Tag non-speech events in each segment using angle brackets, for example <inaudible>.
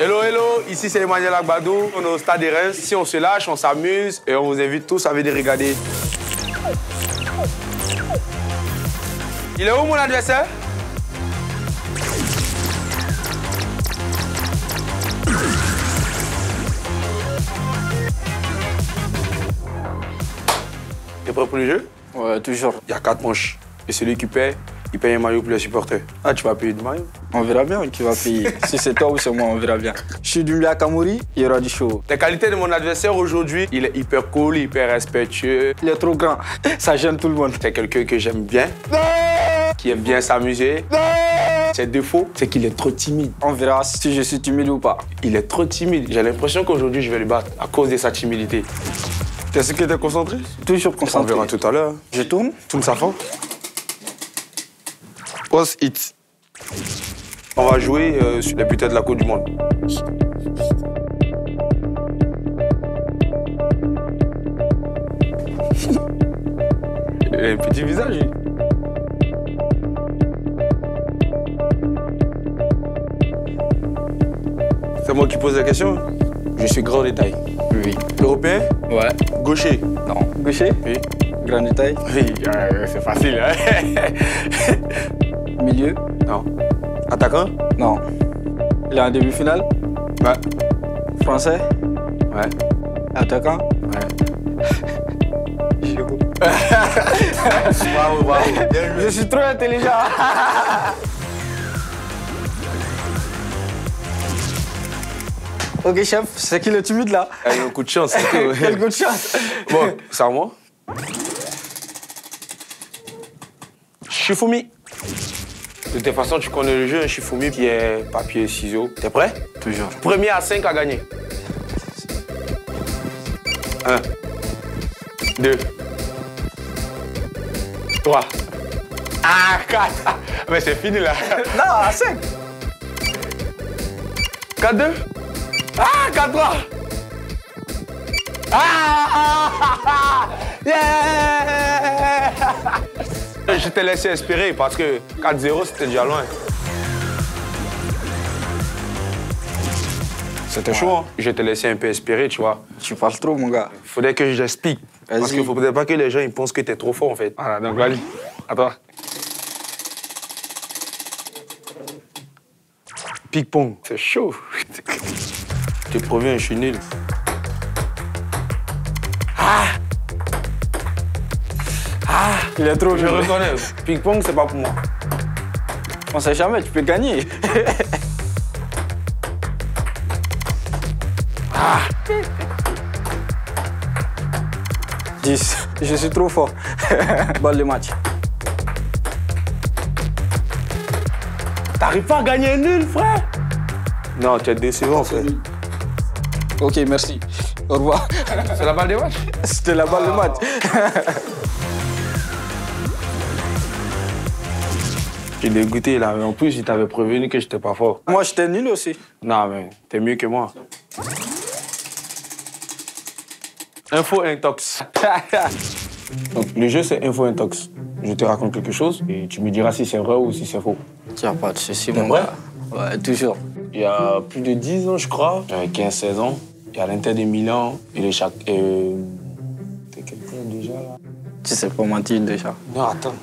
Hello, hello, ici c'est Emmanuel Agbadou, on est au Stade des Reims. Ici on se lâche, on s'amuse et on vous invite tous à venir regarder. Il est où mon adversaire? T'es prêt pour le jeu? Ouais, toujours. Il y a quatre manches. Et celui qui paie, il paye un maillot pour les supporters. Ah, tu vas payer du maillot? On verra bien qui va payer. si c'est toi ou c'est moi, on verra bien. Je suis du Kamuri, il y aura du show. Les qualités de mon adversaire aujourd'hui, il est hyper cool, hyper respectueux. Il est trop grand, ça gêne tout le monde. C'est quelqu'un que j'aime bien, qui aime bien s'amuser. Ses défauts, c'est qu'il est trop timide. On verra si je suis timide ou pas. Il est trop timide. J'ai l'impression qu'aujourd'hui, je vais le battre à cause de sa timidité. T'es ce que t'es concentré? Toujours On concentré. verra tout à l'heure. Je tourne Tourne sa fond. Pause hit. On va jouer euh, sur les buteurs de la Coupe du Monde. Il a un petit visage. C'est moi qui pose la question? Je suis grand détail. Oui. Européen, Ouais. gaucher? Non. Gaucher? Oui. Grand détail? Oui, euh, c'est facile. Hein? Milieu? Non. Attaquant? Non. Il est en demi-finale? Ouais. Français? Ouais. Attaquant? Ouais. Giroud. Bravo, bravo. Je suis trop intelligent. <laughs> ok, chef, c'est qui le timide là? Ah, Il y a un coup de chance. <laughs> Quel coup de chance? Bon, c'est à moi? Shifumi. De toute façon, tu connais le jeu, un Shifumi qui est papier, ciseaux. T'es prêt? Toujours. Premier à 5 à gagner. 1, 2, 3. Ah, 4. <laughs> Mais c'est fini là. <laughs> Non, à 5 4, 2. Ah, 4, 3. Ah! Yeah! Je t'ai laissé espérer parce que 4-0, c'était déjà loin. C'était chaud, hein? Je t'ai laissé un peu espérer, tu vois. Tu parles trop, mon gars. Il faudrait que je l'explique. Parce qu'il ne faudrait pas que les gens ils pensent que t'es trop fort, en fait. Voilà, donc vas-y. À toi. Ping-pong. C'est chaud. <laughs> Je te préviens, je suis nul. Il est trop Je reconnais. <laughs> Ping-pong, c'est pas pour moi. On sait jamais, tu peux gagner. <laughs> Ah 10. Je suis trop fort. <laughs> Balle de match. T'arrives pas à gagner nul, frère? Non, tu es décevant, frère. Ok, merci. Au revoir. C'est la balle des matchs C'était la balle de match. J'ai dégoûté, là. Mais en plus, il t'avait prévenu que j'étais pas fort. Moi, j'étais nul aussi. Non, mais t'es mieux que moi. Info Intox. <laughs> Donc, le jeu, c'est Info Intox. Je te raconte quelque chose et tu me diras si c'est vrai ou si c'est faux. N'as pas de soucis, mon vrai gars. Ouais, toujours. Il y a plus de 10 ans, je crois, j'avais 15-16 ans, il y a l'Inter de Milan et le Chac... Euh... T'es quelqu'un déjà, là? Tu sais pas mentir déjà. Non, attends.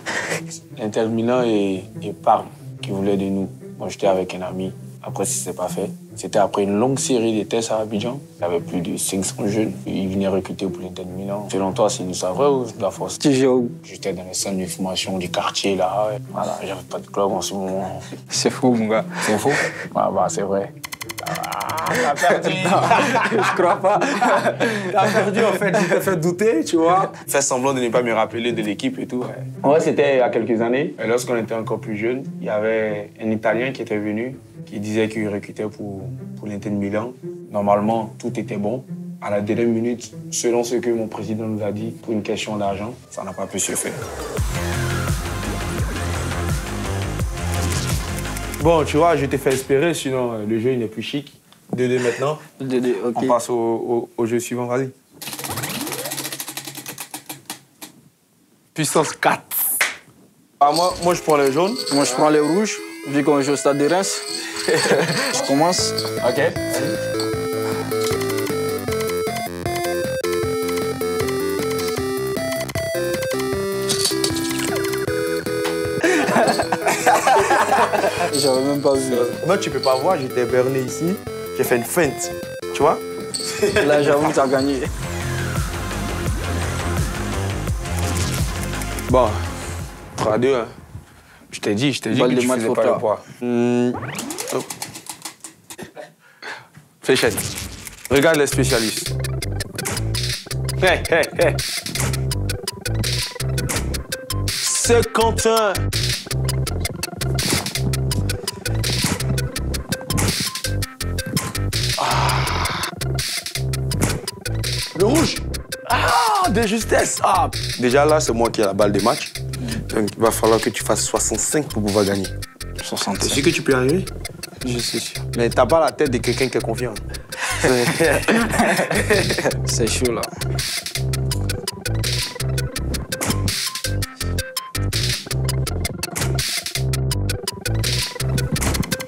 L'Inter de Milan et, et Parme qui voulaient de nous. Moi, j'étais avec un ami. Après, ça s'est pas fait. C'était après une longue série de tests à Abidjan. Il y avait plus de 500 jeunes. Ils venaient recruter pour l'Inter Milan. Selon toi, c'est une vrai ou de la force? Tu joues où J'étais dans les centres de formation du quartier, là. Voilà, j'avais pas de club en ce moment. C'est fou, mon gars. C'est faux? Ah bah, c'est vrai. Ah, t'as perdu <laughs> Je crois pas. T'as perdu en fait, tu t'es fait douter, tu vois. Fais semblant de ne pas me rappeler de l'équipe et tout. Ouais, ouais c'était il y a quelques années. Et lorsqu'on était encore plus jeune, il y avait un Italien qui était venu, qui disait qu'il recrutait pour, pour l'Inter de Milan. Normalement, tout était bon. À la dernière minute, selon ce que mon président nous a dit, pour une question d'argent, ça n'a pas pu se faire. Bon, tu vois, je t'ai fait espérer, sinon euh, le jeu il n'est plus chic. 2-2 maintenant. Dédé, ok. On passe au, au- au jeu suivant, vas-y. Puissance 4. Ah, moi, moi, je prends le jaune. Moi, je prends les rouges, vu qu'on joue au stade de Reims. <laughs> Je commence. Ok. <laughs> <laughs> J'avais même pas vu. Moi, tu peux pas voir, j'étais berné ici. J'ai fait une feinte. Tu vois <laughs> Là, j'avoue que t'as gagné. Bon, 3-2. Hein. Je t'ai dit, je t'ai dit que tu faisais pas toi. le poids. Hmm. Oh. Fléchette. Regarde les spécialistes. Hé, hé, hé. 51. Le rouge. Ah, de justesse. Ah. Déjà là, c'est moi qui ai la balle de match. Donc il va falloir que tu fasses 65 pour pouvoir gagner. 65. T'es sûr que tu peux y arriver Je suis sûr. Mais t'as pas la tête de quelqu'un qui est confiant. <laughs> C'est chaud là.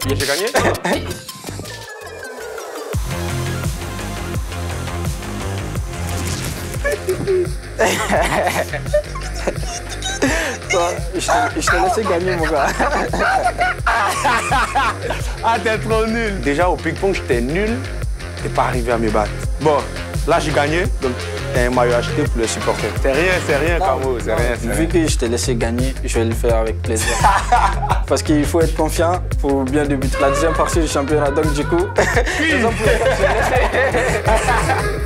J'ai gagné <laughs> Toi, je t'ai laissé gagner, mon gars. Ah, t'es trop nul. Déjà, au ping-pong, j'étais nul. T'es pas arrivé à me battre. Bon, là, j'ai gagné. Donc, t'as un maillot acheté pour les supporters. C'est rien, c'est rien, Camo. C'est rien, Vu rien. que je t'ai laissé gagner, je vais le faire avec plaisir. <laughs> Parce qu'il faut être confiant pour bien débuter la deuxième partie du championnat. Donc, du coup, les <laughs> <laughs>